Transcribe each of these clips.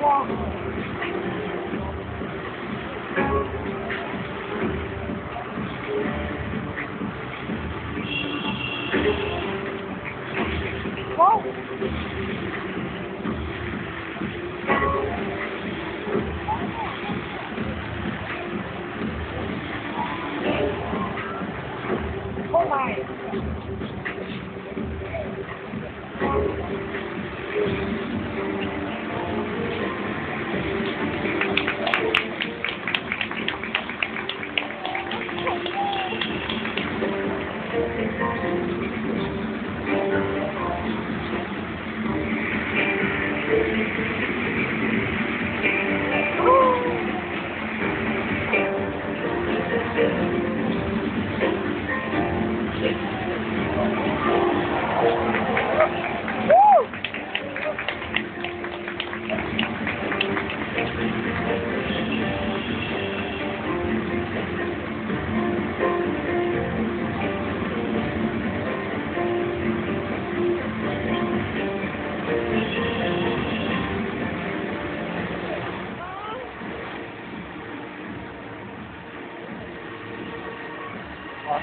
Wow. Thank you.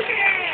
Okay.